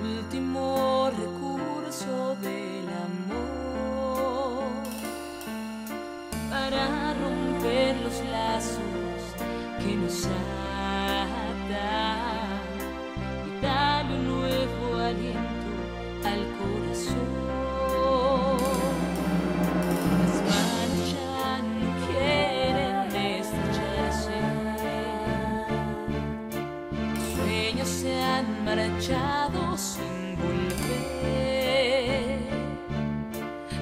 el último recurso del amor para romper los lazos que nos han. Han sin volver.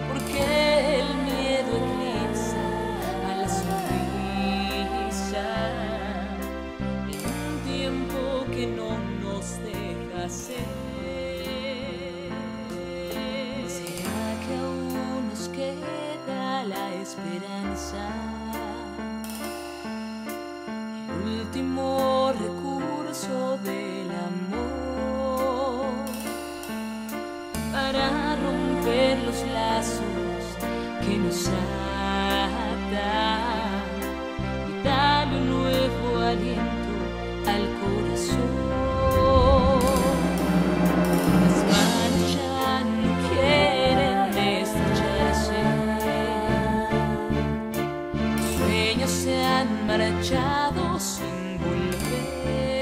Porque el miedo eclipsa a la sonrisa en un tiempo que no nos deja ser. ¿Será que aún nos queda la esperanza? El último recurso del para romper los lazos que nos atan y darle un nuevo aliento al corazón. Las manos ya no quieren estrecharse, los sueños se han marchado sin volver.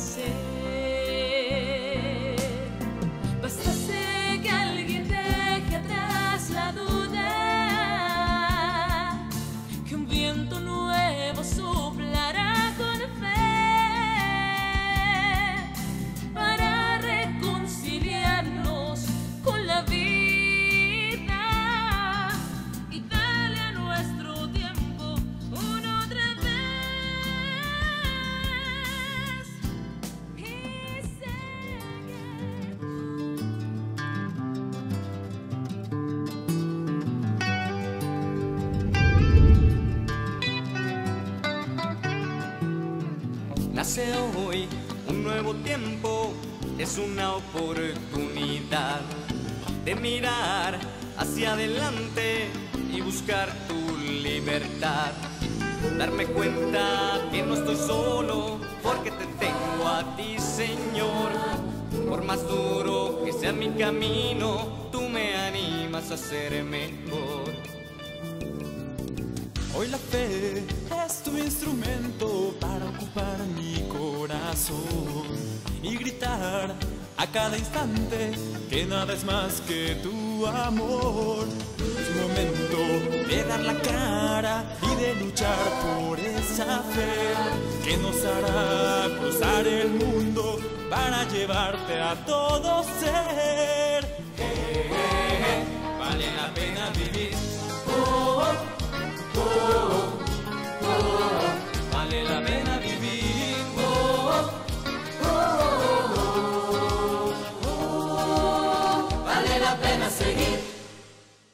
Deja Nace hoy un nuevo tiempo, es una oportunidad de mirar hacia adelante y buscar tu libertad. Darme cuenta que no estoy solo, porque te tengo a ti, Señor. Por más duro que sea mi camino, tú me animas a ser mejor. Hoy la fe instrumento para ocupar mi corazón y gritar a cada instante que nada es más que tu amor. Es momento de dar la cara y de luchar por esa fe que nos hará cruzar el mundo para llevarte a todo ser.